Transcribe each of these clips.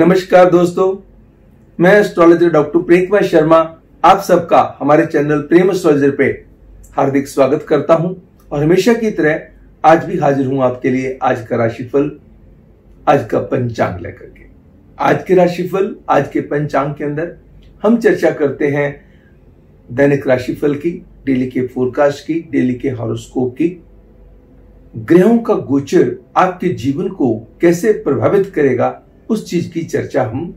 नमस्कार दोस्तों, मैं एस्ट्रोलॉजर डॉक्टर प्रेम शर्मा, आप सबका हमारे चैनल प्रेम एस्ट्रोलॉजर पे हार्दिक स्वागत करता हूँ और हमेशा की तरह आज भी हाजिर हूँ आपके लिए आज का राशिफल, आज का पंचांग लेकर के। आज के राशिफल, आज के पंचांग के अंदर हम चर्चा करते हैं दैनिक राशिफल की डेली के फोरकास्ट की डेली के हॉरोस्कोप की। ग्रहों का गोचर आपके जीवन को कैसे प्रभावित करेगा उस चीज़ की चर्चा हम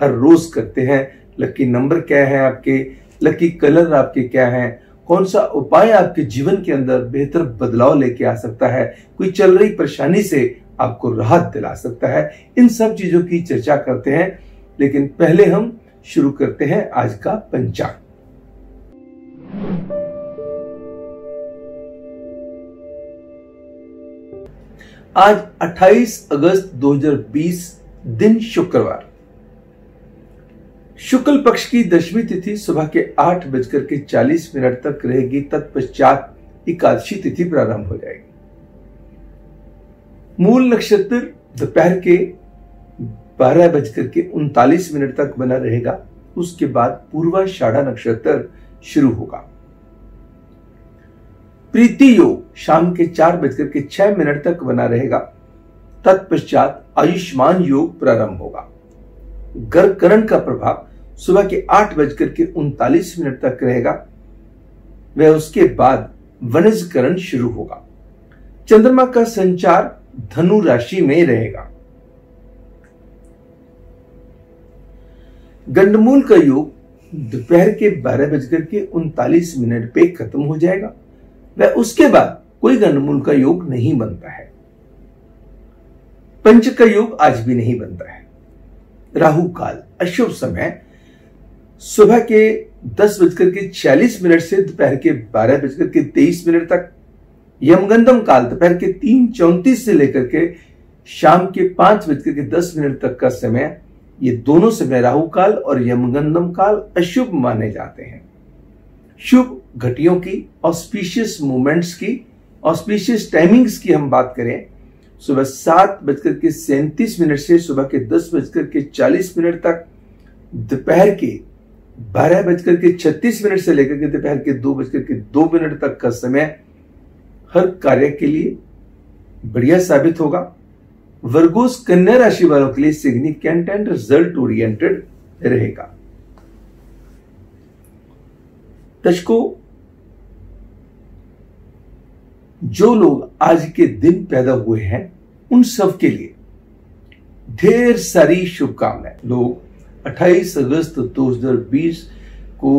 हर रोज करते हैं। लकी नंबर क्या है आपके? लकी कलर आपके क्या हैं? कौन सा उपाय आपके जीवन के अंदर बेहतर बदलाव लेके आ सकता है? कोई चल रही परेशानी से आपको राहत दिला सकता है। इन सब चीज़ों की चर्चा करते हैं, लेकिन पहले हम शुरू करते हैं आज का पंचांग। आज 28 अगस्त 2020 दिन शुक्रवार। शुक्ल पक्ष की दशमी तिथि सुबह के आठ बजकर के चालीस मिनट तक रहेगी, तत्पश्चात एकादशी तिथि प्रारंभ हो जाएगी। मूल नक्षत्र दोपहर के बारह बजकर के उनतालीस मिनट तक बना रहेगा, उसके बाद पूर्वाषाढ़ा नक्षत्र शुरू होगा। प्रीति योग शाम के चार बजकर के छह मिनट तक बना रहेगा तत्पश्चात आयुष्मान योग प्रारंभ होगा। गर्करण का प्रभाव सुबह के आठ बजकर के उनतालीस मिनट तक रहेगा। वह उसके बाद वनजकरण शुरू होगा। चंद्रमा का संचार धनु राशि में रहेगा। गंडमूल का योग दोपहर के बारह बजकर के उनतालीस मिनट पे खत्म हो जाएगा। वह उसके बाद कोई गंडमूल का योग नहीं बनता है। पंच का योग आज भी नहीं बनता है। राहु काल, अशुभ समय। सुबह के दस बजकर के छियालीस मिनट से दोपहर के बारह बजकर के तेईस मिनट तक, यमगंधम काल दोपहर के तीन चौंतीस से लेकर के शाम के पाँच बजकर के दस मिनट तक का समय, ये दोनों समय राहु काल और यमगंधम काल अशुभ माने जाते हैं। शुभ घटियों की ऑस्पिशियस मूवमेंट्स की ऑस्पिशियस टाइमिंग्स की हम बात करें सुबह सात बजकर के सैंतीस मिनट से सुबह के दस बजकर के चालीस मिनट तक, दोपहर के बारह बजकर के छत्तीस मिनट से लेकर के दोपहर के दो बजकर के दो मिनट तक का समय हर कार्य के लिए बढ़िया साबित होगा। वर्गोस कन्या राशि वालों के लिए सिग्निफिकेंट एंड रिज़ल्ट ओरिएंटेड रहेगा। दर्शकों जो लोग आज के दिन पैदा हुए हैं, उन सब के लिए ढेर सारी शुभकामनाएँ। लोग 28 अगस्त 2020 को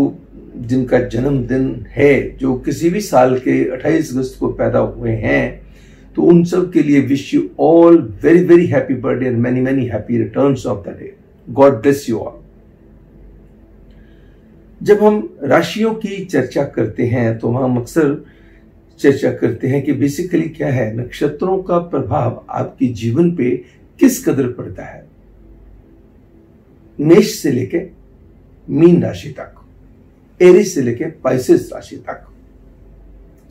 जिनका जन्मदिन है, जो किसी भी साल के 28 अगस्त को पैदा हुए हैं तो उन सब के लिए wish you all very very happy birthday and many many happy returns of the day God bless you all जब हम राशियों की चर्चा करते हैं तो हम अक्सर चर्चा करते हैं कि बेसिकली क्या है? नक्षत्रों का प्रभाव आपके जीवन पे किस कदर पड़ता है? मेष से लेके मीन राशि तक एरिस से लेके पाइसिस राशि तक,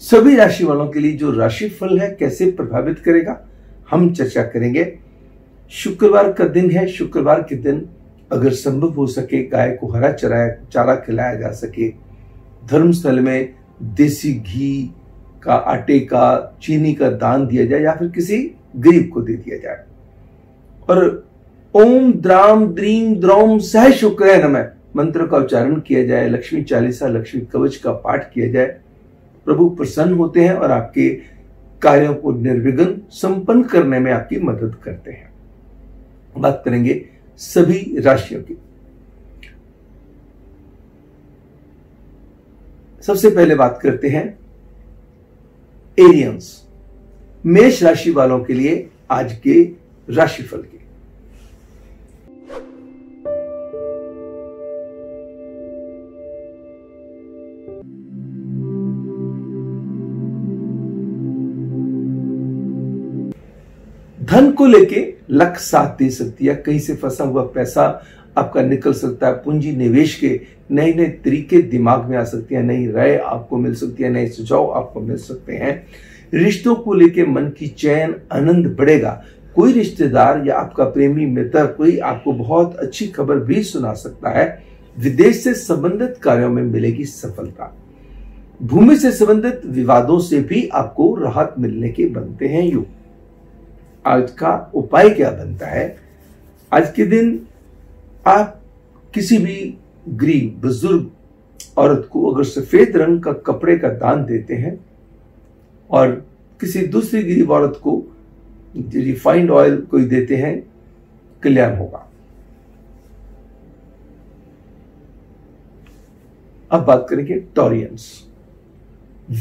सभी राशि वालों के लिए जो राशि फल है कैसे प्रभावित करेगा? हम चर्चा करेंगे। शुक्रवार का दिन है। शुक्रवार के दिन अगर संभव हो सके, गाय को हरा चराया, चारा खिलाया जा सके। धर्मस्थल में देसी घी का आटे का, चीनी का दान दिया जाए या फिर किसी गरीब को दे दिया जाए। और ओम द्राम द्रीम द्रोम सह शुक्र नमः। मंत्र का उच्चारण किया जाए, लक्ष्मी चालीसा, लक्ष्मी कवच का पाठ किया जाए। प्रभु प्रसन्न होते हैं और आपके कार्यों को निर्विघ्न संपन्न करने में आपकी मदद करते हैं। बात करेंगे सभी राशियों की। सबसे पहले बात करते हैं एरियंस मेष राशि वालों के लिए आज के राशिफल की। धन को लेके लक साथ दे सकती है। कहीं से फंसा हुआ पैसा आपका निकल सकता है, पूंजी निवेश के नए नए तरीके दिमाग में आ सकते हैं, नई राय आपको मिल सकती है, नए सुझाव आपको मिल सकते हैं। रिश्तों को लेके मन की चैन आनंद बढ़ेगा। कोई रिश्तेदार या आपका प्रेमी मित्र कोई आपको बहुत अच्छी खबर भी सुना सकता है। विदेश से संबंधित कार्यों में मिलेगी सफलता। भूमि से संबंधित विवादों से भी आपको राहत मिलने के बनते हैं युग आज का उपाय क्या बनता है? आज के दिन आप किसी भी गरीब, बुज़ुर्ग औरत को अगर सफ़ेद रंग का कपड़े का दान देते हैं और किसी दूसरी गरीब औरत को रिफाइंड ऑयल कोई देते हैं, कल्याण होगा। अब बात करेंगे टॉरियंस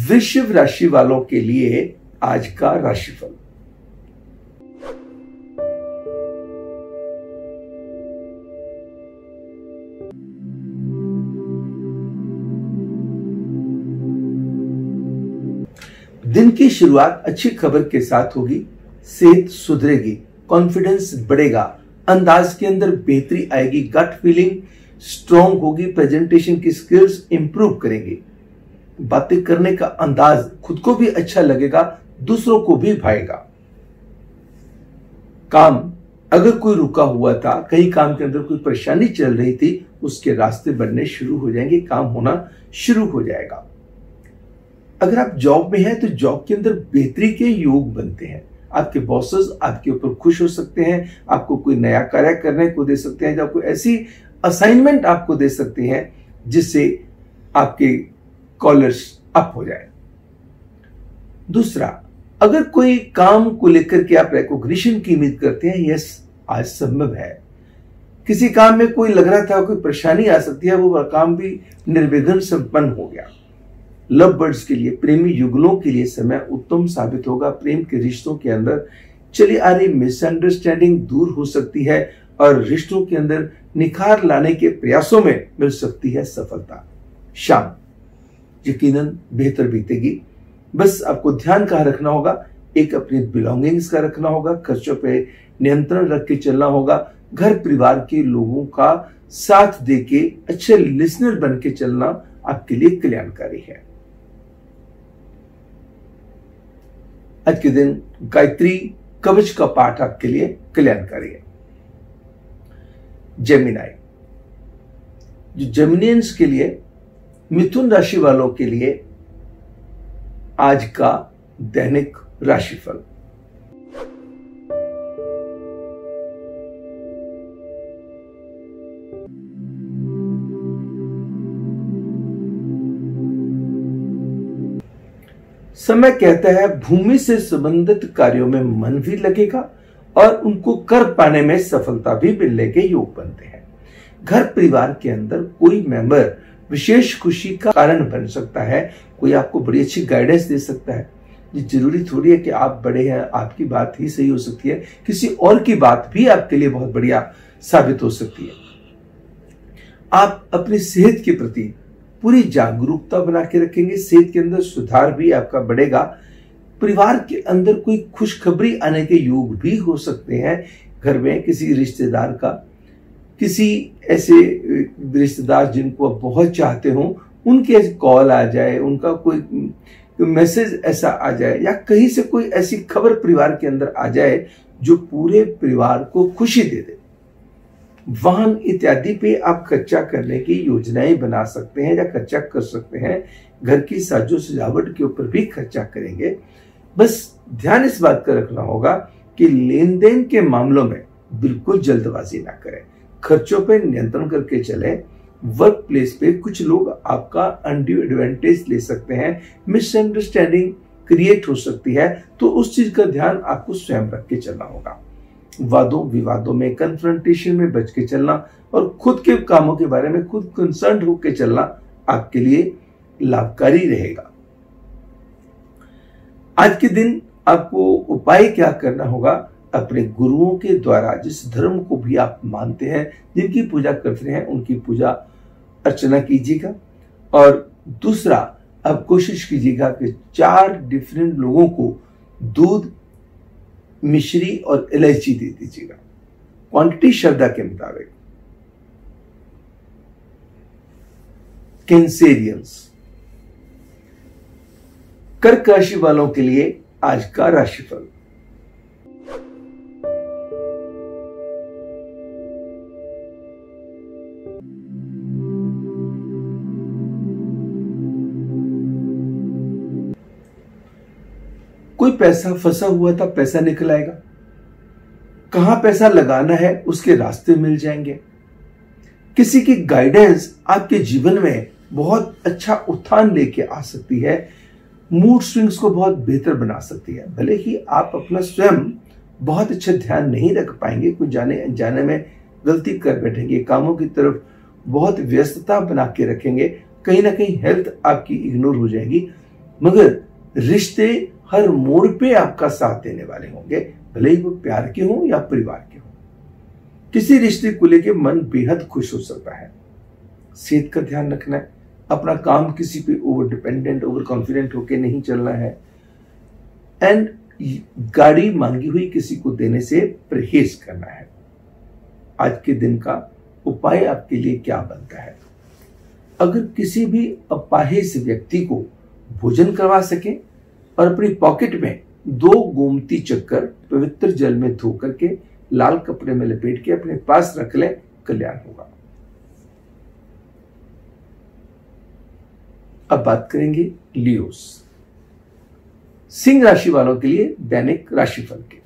विश्व राशि वालों के लिए आज का राशिफल। दिन की शुरुआत अच्छी खबर के साथ होगी। सेहत सुधरेगी कॉन्फिडेंस बढ़ेगा, अंदाज के अंदर बेहतरी आएगी गट फीलिंग स्ट्रॉन्ग होगी प्रेजेंटेशन की स्किल्स इंप्रूव करेंगे। बातें करने का अंदाज खुद को भी अच्छा लगेगा, दूसरों को भी भाएगा। काम, अगर कोई रुका हुआ था, कहीं काम के अंदर कोई परेशानी चल रही थी, उसके रास्ते बनने शुरू हो जाएँगे, काम होना शुरू हो जाएगा। अगर आप जॉब में हैं तो जॉब के अंदर बेहतरी के योग बनते हैं। आपके बॉसेस आपके ऊपर खुश हो सकते हैं, आपको कोई नया कार्य करने को दे सकते हैं, या कोई ऐसी असाइनमेंट आपको दे सकते हैं, जिससे आपके कॉलर्स अप हो जाए। दूसरा, अगर कोई काम को लेकर के आप रिकॉग्निशन की उम्मीद करते हैं यस आज संभव है। किसी काम में कोई लग रहा था, कोई परेशानी आ सकती है, वो काम भी निर्विघ्न संपन्न हो गया। लव बर्ड्स के लिए, प्रेमी युगलों के लिए समय उत्तम साबित होगा। प्रेम के रिश्तों के अंदर चली आ रही मिसअंडरस्टैंडिंग दूर हो सकती है और रिश्तों के अंदर निखार लाने के प्रयासों में मिल सकती है सफलता। शाम यकीनन बेहतर बीतेगी। बस आपको ध्यान कहा रखना होगा? एक अपनी बिलोंगिंग्स का रखना होगा, खर्चों पे नियंत्रण रख के चलना होगा, घर परिवार के लोगों का साथ देके अच्छे लिसनर बन के चलना आपके लिए कल्याणकारी है। आज के दिन गायत्री कवच का पाठ आपके लिए कल्याणकारी है। जेमिनाई जो जेमिनियंस के लिए, मिथुन राशि वालों के लिए आज का दैनिक राशिफल। समय कहता है, भूमि से संबंधित कार्यों में मन भी लगेगा और उनको कर पाने में सफलता भी मिलने के योग बनते हैं। घर परिवार के अंदर कोई मेंबर विशेष खुशी का कारण बन सकता है, कोई आपको बड़ी अच्छी गाइडेंस दे सकता है। ये ज़रूरी थोड़ी है कि आप बड़े हैं, आपकी बात ही सही हो सकती है, किसी और की बात भी आपके लिए बहुत बढ़िया साबित हो सकती है। आप अपनी सेहत के प्रति पूरी जागरूकता बना के रखेंगे, सेहत के अंदर सुधार भी आपका बढ़ेगा। परिवार के अंदर कोई खुशखबरी आने के योग भी हो सकते हैं घर में किसी रिश्तेदार का। किसी ऐसे रिश्तेदार जिनको आप बहुत चाहते हो, उनके कॉल आ जाए, उनका कोई मैसेज ऐसा आ जाए या कहीं से कोई ऐसी खबर परिवार के अंदर आ जाए जो पूरे परिवार को खुशी दे दे। वाहन इत्यादि पे आप खर्चा करने की योजनाएँ बना सकते हैं या खर्चा कर सकते हैं। घर की साजो सजावट के ऊपर भी खर्चा करेंगे। बस ध्यान इस बात का रखना होगा कि लेन देन के मामलों में बिल्कुल जल्दबाजी ना करें। खर्चों पर नियंत्रण करके चले। वर्क प्लेस पे कुछ लोग आपका अनड्यू एडवांटेज ले सकते हैं। मिसअंडरस्टैंडिंग क्रिएट हो सकती है। तो उस चीज़ का ध्यान आपको स्वयं रख के चलना होगा। वादों, विवादों में कन्फ्रंटेशन में बच के चलना और खुद के कामों के बारे में खुद कंसर्न होकर चलना आपके लिए लाभकारी रहेगा। आज के दिन आपको उपाय क्या करना होगा? अपने गुरुओं के द्वारा, जिस धर्म को भी आप मानते हैं, जिनकी पूजा करते हैं, उनकी पूजा अर्चना कीजिएगा। और दूसरा अब कोशिश कीजिएगा कि चार डिफरेंट लोगों को दूध मिश्री और इलायची दे दीजिएगा। क्वांटिटी श्रद्धा के मुताबिक। कैंसेरियंस कर्क राशि वालों के लिए आज का राशिफल। कोई पैसा फंसा हुआ था, पैसा निकल आएगा। कहाँ पैसा लगाना है, उसके रास्ते मिल जाएँगे। किसी की गाइडेंस आपके जीवन में बहुत अच्छा उत्थान लेके आ सकती है मूड स्विंग्स को बहुत बेहतर बना सकती है। भले ही आप अपना स्वयं बहुत अच्छा ध्यान नहीं रख पाएँगे कुछ जाने अनजाने में गलती कर बैठेंगे, कामों की तरफ़ बहुत व्यस्तता बना के रखेंगे, कहीं ना कहीं हेल्थ आपकी इग्नोर हो जाएगी। मगर रिश्ते हर मोड़ पे आपका साथ देने वाले होंगे। भले ही वो प्यार के हों या परिवार के हों। किसी रिश्ते को लेकर मन बेहद खुश हो सकता है। सेहत का ध्यान रखना है। अपना काम किसी पे ओवर डिपेंडेंट ओवर कॉन्फिडेंट होके नहीं चलना है। एंड गाड़ी मांगी हुई किसी को देने से परहेज करना है। आज के दिन का उपाय आपके लिए क्या बनता है? अगर किसी भी अपाहिज व्यक्ति को भोजन करवा सके और अपनी पॉकेट में दो गोमती चक्कर पवित्र जल में धो करके, लाल कपड़े में लपेट के अपने पास रख ले, कल्याण होगा। अब बात करेंगे लियोस। सिंह राशि वालों के लिए दैनिक राशिफल के।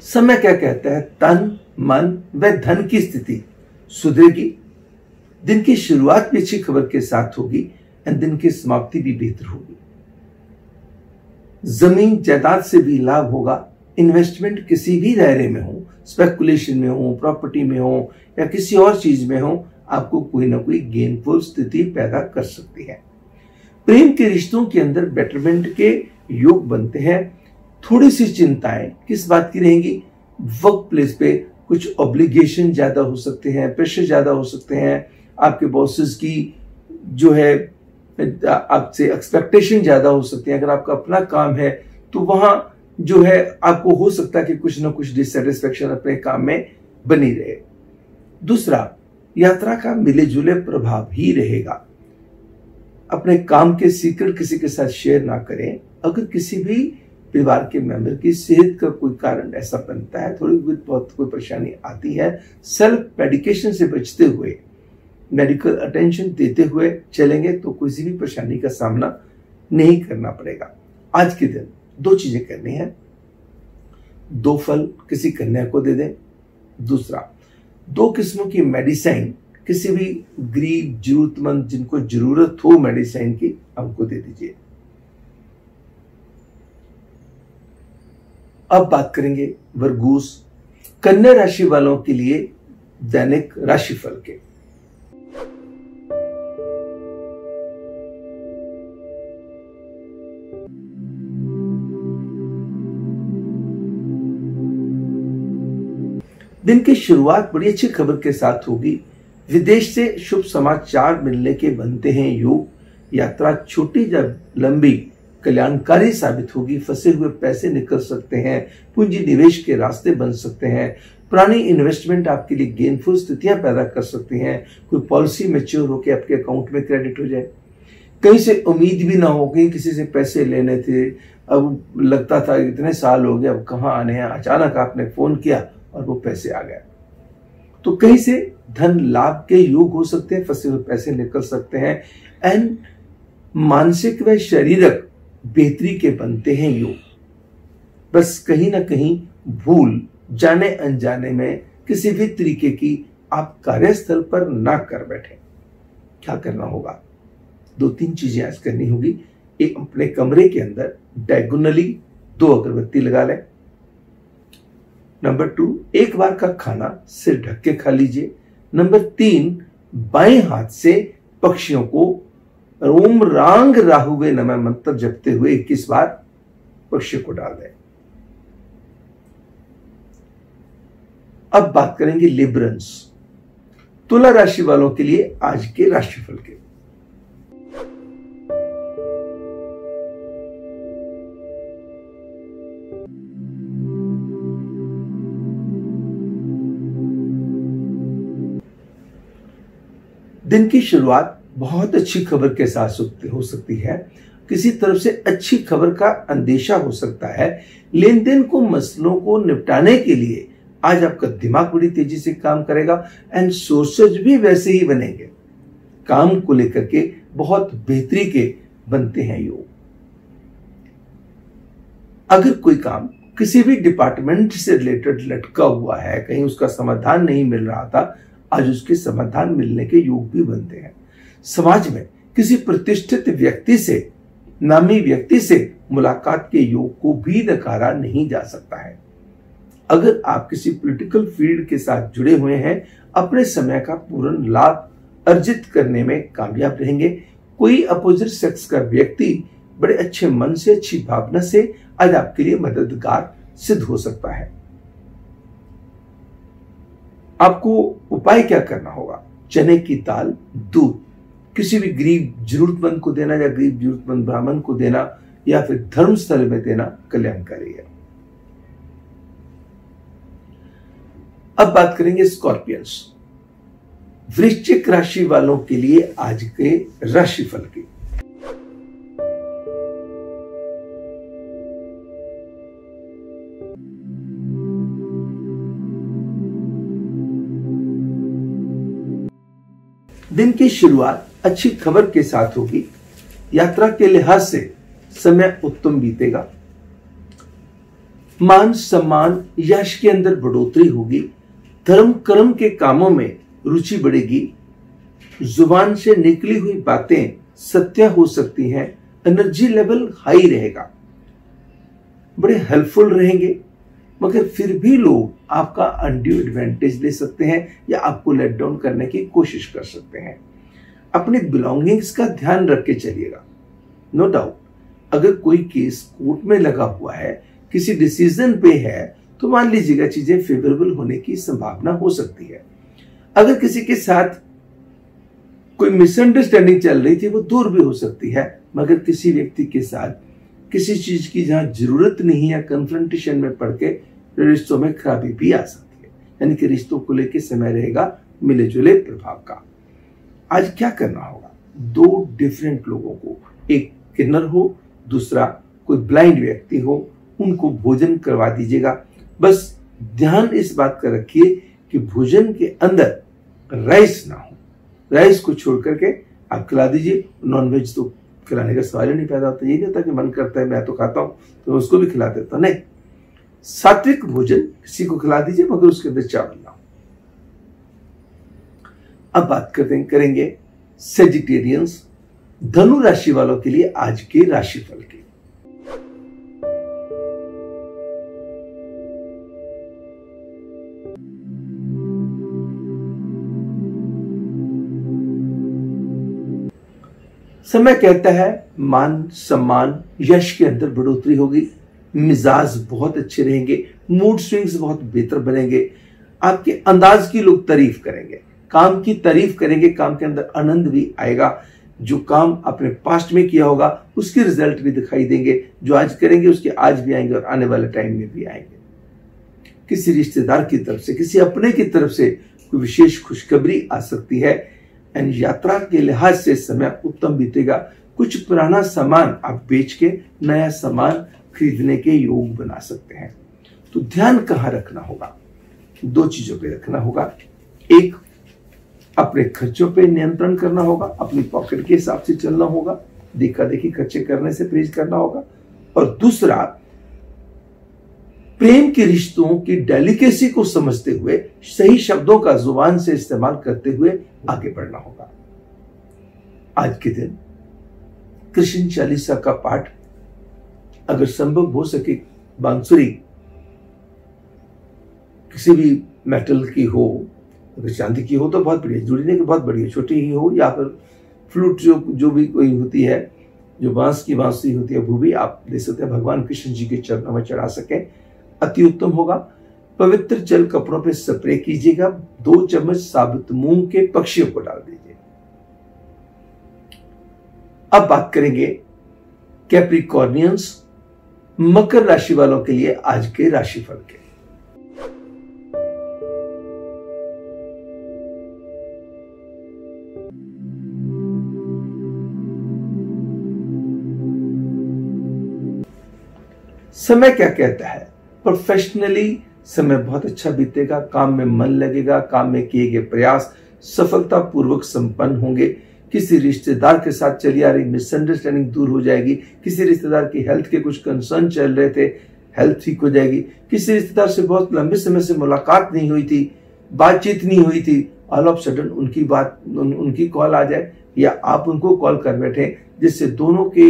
समय क्या कहता है? तन, मन, व धन की स्थिति। सुधरेगी। दिन की शुरुआत भी अच्छी खबर के साथ होगी एंड दिन की समाप्ति भी बेहतर होगी। ज़मीन, जायदाद से भी लाभ होगा। इन्वेस्टमेंट किसी भी दायरे में हो, स्पेकुलेशन में हो, प्रॉपर्टी में हो, या किसी और चीज़ में हो, आपको कोई ना कोई गेनफुल स्थिति पैदा कर सकती है। प्रेम के रिश्तों के अंदर बेटरमेंट के योग बनते हैं। थोड़ी सी चिंताएँ किस बात की रहेंगी? वर्क प्लेस पे कुछ ऑब्लिगेशन ज़्यादा हो सकते हैं प्रेशर ज़्यादा हो सकते हैं, आपके बॉसेस की जो है, आपसे एक्सपेक्टेशन ज़्यादा हो सकती है। अगर आपका अपना काम है तो वहाँ जो है आपको हो सकता है कि कुछ ना कुछ डिससेटिस्फेक्शन अपने काम में बनी रहे। दूसरा, यात्रा का मिले जुले प्रभाव ही रहेगा। अपने काम के सीक्रेट किसी के साथ शेयर ना करें। अगर किसी भी परिवार के मेंबर की सेहत का कोई कारण ऐसा बनता है, थोड़ी बहुत कोई परेशानी आती है। सेल्फ मेडिकेशन से बचते हुए मेडिकल अटेंशन देते हुए चलेंगे तो किसी भी परेशानी का सामना नहीं करना पड़ेगा। आज के दिन दो चीज़ें करनी है। दो फल किसी कन्या को दे दें। दूसरा, दो किस्मों की मेडिसिन किसी भी गरीब, जरूरतमंद, जिनको ज़रूरत हो मेडिसिन की, हमको दे दीजिए। अब बात करेंगे वर्गूस कन्या राशि वालों के लिए दैनिक राशिफल के। दिन की शुरुआत बड़ी अच्छी खबर के साथ होगी। विदेश से शुभ समाचार मिलने के बनते हैं योग। यात्रा छोटी या लंबी कल्याणकारी साबित होगी, फंसे हुए पैसे निकल सकते हैं, पूंजी निवेश के रास्ते बन सकते हैं, पुरानी इन्वेस्टमेंट आपके लिए गेनफुल स्थितियाँ पैदा कर सकती हैं, कोई पॉलिसी मेच्योर होकर आपके अकाउंट में क्रेडिट हो जाए। कहीं से उम्मीद भी ना हो, कहीं किसी से पैसे लेने थे, अब लगता था इतने साल हो गए, अब कहाँ आने हैं, अचानक आपने फ़ोन किया और वो पैसे आ गए। तो कहीं से धन लाभ के योग हो सकते हैं, फंसे हुए पैसे निकल सकते हैं एंड मानसिक व शारीरिक बेहतरी के बनते हैं योग बस कहीं ना कहीं भूल, जाने अनजाने में किसी भी तरीके की आप कार्यस्थल पर ना कर बैठे। क्या करना होगा? दो तीन चीज़ें आज करनी होगी। एक अपने कमरे के अंदर डायगोनली दो अगरबत्ती लगा लें। नंबर टू एक बार का खाना सिर ढक के खा लीजिए। नंबर तीन, बाएँ हाथ से पक्षियों को ओम रांग राहुवे नमः मंत्र जपते हुए इक्कीस बार पक्षी को डाल दें। अब बात करेंगे लिब्रंस तुला राशि वालों के लिए आज के राशिफल के। दिन की शुरुआत बहुत अच्छी खबर के साथ हो सकती है। किसी तरफ़ से अच्छी खबर का अंदेशा हो सकता है। लेन देन को मसलों को निपटाने के लिए आज आपका दिमाग बड़ी तेज़ी से काम करेगा एंड सोर्सेज भी वैसे ही बनेंगे। काम को लेकर के बहुत बेहतरी के बनते हैं योग। अगर कोई काम किसी भी डिपार्टमेंट से रिलेटेड लटका हुआ है, कहीं उसका समाधान नहीं मिल रहा था, आज उसके समाधान मिलने के योग भी बनते हैं। समाज में किसी प्रतिष्ठित व्यक्ति से, नामी व्यक्ति से मुलाकात के योग को भी नकारा नहीं जा सकता है। अगर आप किसी पॉलिटिकल फ़ील्ड के साथ जुड़े हुए हैं, अपने समय का पूर्ण लाभ अर्जित करने में कामयाब रहेंगे। कोई अपोजिट सेक्स का व्यक्ति बड़े अच्छे मन से, अच्छी भावना से आज आपके लिए मददगार सिद्ध हो सकता है। आपको उपाय क्या करना होगा? चने की दाल, दूध। किसी भी गरीब जरूरतमंद को देना या गरीब जरूरतमंद ब्राह्मण को देना या फिर धर्म स्थल में देना कल्याणकारी है। अब बात करेंगे स्कॉर्पियंस। वृश्चिक राशि वालों के लिए आज के राशिफल की। दिन की शुरुआत अच्छी खबर के साथ होगी। यात्रा के लिहाज से समय उत्तम बीतेगा। मान सम्मान यश के अंदर बढ़ोतरी होगी। धर्म कर्म के कामों में रुचि बढ़ेगी। ज़ुबान से निकली हुई बातें सत्य हो सकती हैं। एनर्जी लेवल हाई रहेगा। बड़े हेल्पफुल रहेंगे। मगर फिर भी लोग आपका अनड्यू एडवांटेज ले सकते हैं या आपको लेट डाउन करने की कोशिश कर सकते हैं। अपने बिलोंगिंग्स का ध्यान रख के चलिएगा। नो डाउट अगर कोई केस कोर्ट में लगा हुआ है, किसी डिसीज़न पे है तो मान लीजिएगा चीज़ें फेवरेबल होने की संभावना हो सकती है। अगर किसी के साथ कोई मिसअंडरस्टैंडिंग चल रही थी, वो दूर भी हो सकती है, मगर किसी व्यक्ति के साथ किसी चीज़ की जहाँ ज़रूरत नहीं है कन्फ्रंटेशन में पड़ के रिश्तों में खराबी भी आ सकती है। यानी कि रिश्तों को लेकर समय रहेगा मिले जुले प्रभाव का। आज क्या करना होगा? दो डिफरेंट लोगों को। एक किन्नर हो, दूसरा कोई ब्लाइंड व्यक्ति हो, उनको भोजन करवा दीजिएगा। बस ध्यान इस बात का रखिए कि भोजन के अंदर राइस ना हो। राइस को छोड़ करके आप खिला दीजिए। नॉनवेज तो खिलाने का सवाल ही नहीं पैदा होता। ये नहीं होता कि मन करता है, मैं तो खाता हूँ तो उसको भी खिला देता। नहीं। सात्विक भोजन किसी को खिला दीजिए, मगर उसके अंदर चावल ना अब बात करते करेंगे सेजिटेरियंस धनु राशि वालों के लिए आज के राशिफल की। समय कहता है, मान, सम्मान, यश के अंदर बढ़ोतरी होगी। मिजाज बहुत अच्छे रहेंगे मूड स्विंग्स बहुत बेहतर बनेंगे। आपके अंदाज की लोग तारीफ़ करेंगे। काम की तारीफ़ करेंगे, काम के अंदर आनंद भी आएगा। जो काम आपने पास्ट में किया होगा, उसके रिज़ल्ट भी दिखाई देंगे। जो आज करेंगे, उसके आज भी आएँगे और आने वाले टाइम में भी आएँगे। किसी रिश्तेदार की तरफ़ से, किसी अपने की तरफ़ से कोई विशेष खुशखबरी आ सकती है। एंड यात्रा के लिहाज से समय उत्तम बीतेगा। कुछ पुराना सामान आप बेच के, नया सामान खरीदने के योग बना सकते हैं। तो ध्यान कहाँ रखना होगा? दो चीज़ों पे रखना होगा। एक अपने खर्चों पे नियंत्रण करना होगा, अपनी पॉकेट के हिसाब से चलना होगा देखा देखी खर्चे करने से परहेज करना होगा। और दूसरा, प्रेम के रिश्तों की डेलिकेसी को समझते हुए, सही शब्दों का ज़ुबान से इस्तेमाल करते हुए आगे बढ़ना होगा। आज के दिन, कृष्ण चालीसा का पाठ, अगर संभव हो सके, बांसुरी, किसी भी मेटल की हो अगर चांदी की हो तो बहुत बढ़िया ज़रूरी नहीं कि बहुत बढ़िया, छोटी ही हो या फिर फ्लूट जो जो भी कोई होती है, जो बाँस की बांसुरी होती है, वो भी आप दे सकते हैं, भगवान कृष्ण जी के चरणों में चढ़ा सके, अति उत्तम होगा। पवित्र जल कपड़ों पर स्प्रे कीजिएगा, दो चम्मच साबुत मूंग के पक्षियों को डाल दीजिए। अब बात करेंगे कैप्रिकॉर्नियंस मकर राशि वालों के लिए आज के राशिफल के। समय क्या कहता है? प्रोफेशनली समय बहुत अच्छा बीतेगा, काम में मन लगेगा, काम में किए गए प्रयास सफलता पूर्वक संपन्न होंगे। किसी रिश्तेदार के साथ चली आ रही मिसअंडरस्टैंडिंग दूर हो जाएगी। किसी रिश्तेदार की हेल्थ के कुछ कंसर्न चल रहे थे हेल्थ ठीक हो जाएगी। किसी रिश्तेदार से बहुत लंबे समय से मुलाकात नहीं हुई थी। बातचीत नहीं हुई थी। ऑल ऑफ़ सडन उनकी बात उन, उनकी कॉल आ जाए या आप उनको कॉल कर बैठे जिससे दोनों के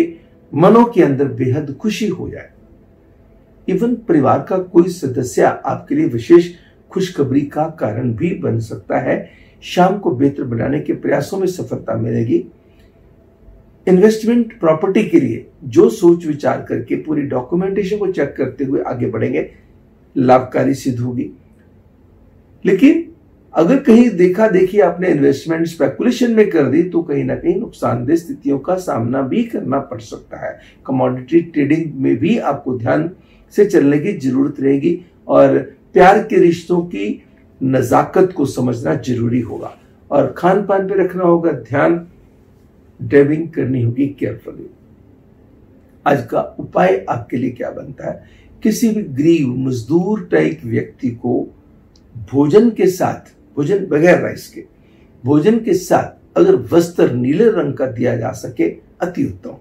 मनों के अंदर बेहद खुशी हो जाए। इवन परिवार का कोई सदस्य आपके लिए विशेष खुशखबरी का कारण भी बन सकता है। शाम को बेहतर बनाने के प्रयासों में सफलता मिलेगी। इन्वेस्टमेंट प्रॉपर्टी के लिए जो सोच विचार करके पूरी डॉक्यूमेंटेशन को चेक करते हुए आगे बढ़ेंगे लाभकारी सिद्ध होगी। लेकिन अगर कहीं देखा देखी आपने इन्वेस्टमेंट स्पेकुलेशन में कर दी तो कहीं ना कहीं नुकसानदेह स्थितियों का सामना भी करना पड़ सकता है। कमोडिटी ट्रेडिंग में भी आपको ध्यान से चलने की ज़रूरत रहेगी और प्यार के रिश्तों की नजाकत को समझना ज़रूरी होगा और खान पान पे रखना होगा, ध्यान ड्राइविंग करनी होगी केयरफुली आज का उपाय आपके लिए क्या बनता है? किसी भी गरीब, मजदूर टाइप व्यक्ति को भोजन के साथ, भोजन बगैर राइस के, भोजन के साथ अगर वस्त्र नीले रंग का दिया जा सके, अति उत्तम।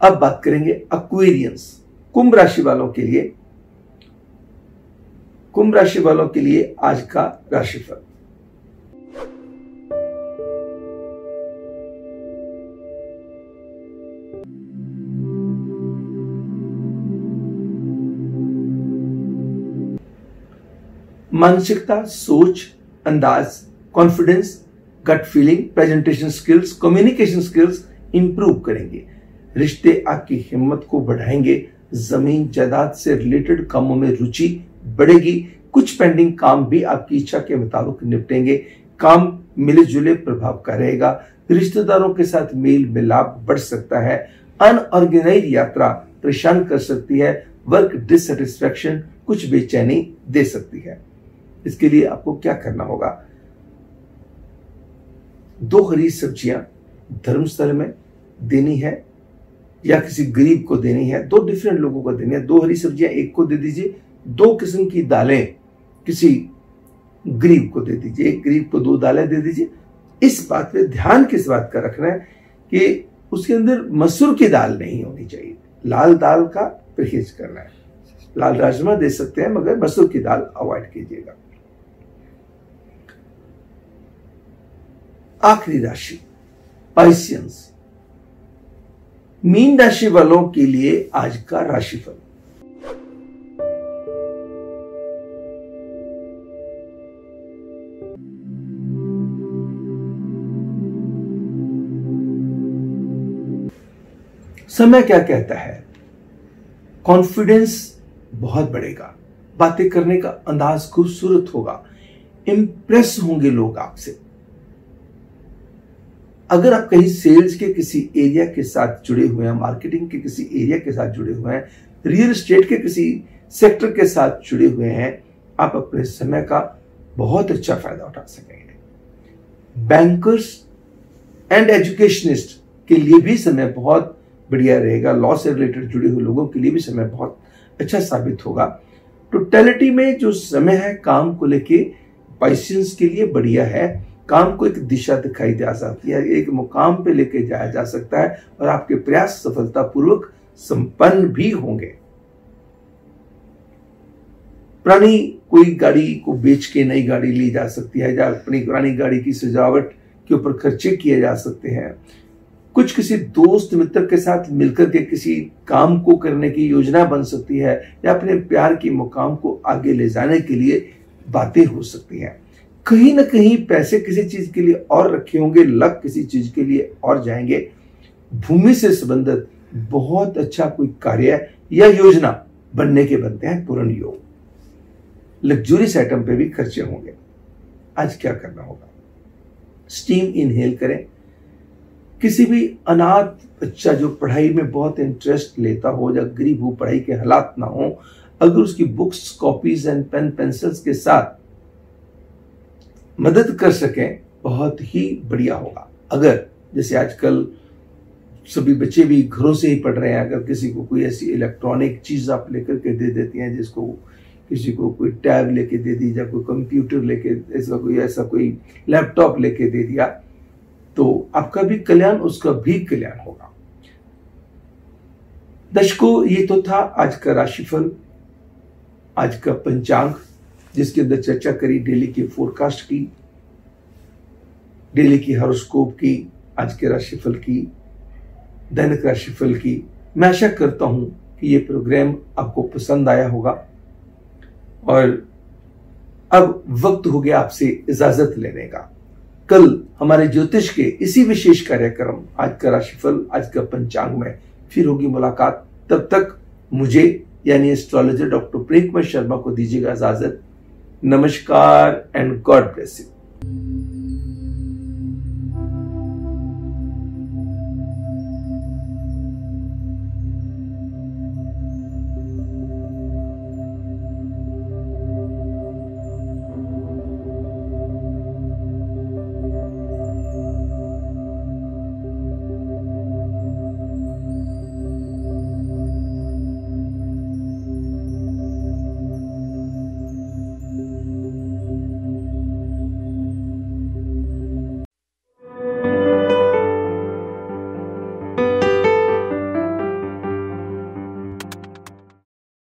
अब बात करेंगे अक्वेरियंस कुंभ राशि वालों के लिए। कुंभ राशि वालों के लिए आज का राशिफल। मानसिकता, सोच, अंदाज confidence gut feeling presentation skills communication skills improve करेंगे। रिश्ते आपकी हिम्मत को बढ़ाएँगे, ज़मीन, जायदाद से रिलेटेड कामों में रुचि बढ़ेगी, कुछ पेंडिंग काम भी आपकी इच्छा के मुताबिक निपटेंगे, काम मिले जुले प्रभाव का रहेगा, रिश्तेदारों के साथ मेल मिलाप बढ़ सकता है अनऑर्गेनाइज यात्रा परेशान कर सकती है वर्क डिससेटिस्फेक्शन कुछ बेचैनी दे सकती है। इसके लिए आपको क्या करना होगा? दो हरी सब्ज़ियाँ धर्मस्थल में देनी है या किसी गरीब को देनी है, दो डिफरेंट लोगों को देनी है। दो हरी सब्ज़ियाँ एक को दे दीजिए, दो किस्म की दालें किसी गरीब को दे दीजिए, एक गरीब को दो दालें दे दीजिए। इस बात पे ध्यान किस बात का रखना है कि उसके अंदर मसूर की दाल नहीं होनी चाहिए। लाल दाल का परहेज करना है। लाल राजमा दे सकते हैं, मगर मसूर की दाल अवॉइड कीजिएगा। आखिरी राशि पाइसियंस मीन राशि वालों के लिए आज का राशिफल। समय क्या कहता है? कॉन्फिडेंस बहुत बढ़ेगा। बातें करने का अंदाज खूबसूरत होगा। इंप्रेस होंगे लोग आपसे। अगर आप कहीं सेल्स के किसी एरिया के साथ जुड़े हुए हैं मार्केटिंग के किसी एरिया के साथ जुड़े हुए हैं रियल स्टेट के किसी सेक्टर के साथ जुड़े हुए हैं, आप अपने समय का बहुत अच्छा फ़ायदा उठा सकेंगे। बैंकर्स एंड एजुकेशनिस्ट के लिए भी समय बहुत बढ़िया रहेगा। लॉ से रिलेटेड जुड़े हुए लोगों के लिए भी समय बहुत अच्छा साबित होगा। टोटलिटी में जो समय है, काम को लेके पाइसियंस के लिए बढ़िया है। काम को एक दिशा दिखाई जा सकती है, एक मुकाम पे लेके जाया जा सकता है और आपके प्रयास सफलतापूर्वक संपन्न भी होंगे। पुरानी कोई गाड़ी को बेच के नई गाड़ी ली जा सकती है या अपनी पुरानी गाड़ी की सजावट के ऊपर खर्चे किए जा सकते हैं। कुछ किसी दोस्त मित्र के साथ मिलकर के किसी काम को करने की योजना बन सकती है या अपने प्यार के मुकाम को आगे ले जाने के लिए बातें हो सकती हैं। कहीं ना कहीं पैसे किसी चीज़ के लिए और रखे होंगे, लक किसी चीज़ के लिए और जाएँगे। भूमि से संबंधित बहुत अच्छा कोई कार्य या योजना बनने के बनते हैं पूर्ण योग। लग्जूरियस आइटम पे भी खर्चे होंगे। आज क्या करना होगा? स्टीम इनहेल करें। किसी भी अनाथ बच्चा जो पढ़ाई में बहुत इंटरेस्ट लेता हो या गरीब हो, पढ़ाई के हालात ना हो, अगर उसकी books copies and pen pencils के साथ मदद कर सकें, बहुत ही बढ़िया होगा। अगर जैसे आजकल सभी बच्चे भी घरों से ही पढ़ रहे हैं, अगर किसी को कोई ऐसी इलेक्ट्रॉनिक चीज़ आप लेकर के दे देती हैं, जिसको किसी को कोई टैब लेके दे दी, या कोई कंप्यूटर लेके, ऐसा कोई ऐसा कोई लैपटॉप लेके दे दिया तो आपका भी कल्याण, उसका भी कल्याण होगा। दर्शकों ये तो था आज का राशिफल, आज का पंचांग। जिसके अंदर चर्चा करी, डेली की फोरकास्ट की, डेली की हॉरोस्कोप की, आज के राशिफल की, दैनिक राशिफल की। मैं आशा करता हूँ कि ये प्रोग्राम आपको पसंद आया होगा। और अब वक्त हो गया आपसे इजाज़त लेने का। कल हमारे ज्योतिष के इसी विशेष कार्यक्रम, आज का राशिफल, आज का पंचांग में फिर होगी मुलाकात। तब तक मुझे, यानी एस्ट्रोलॉजर डॉक्टर प्रेम कुमार शर्मा को दीजिएगा इजाज़त। नमस्कार एंड गॉड ब्लेस यू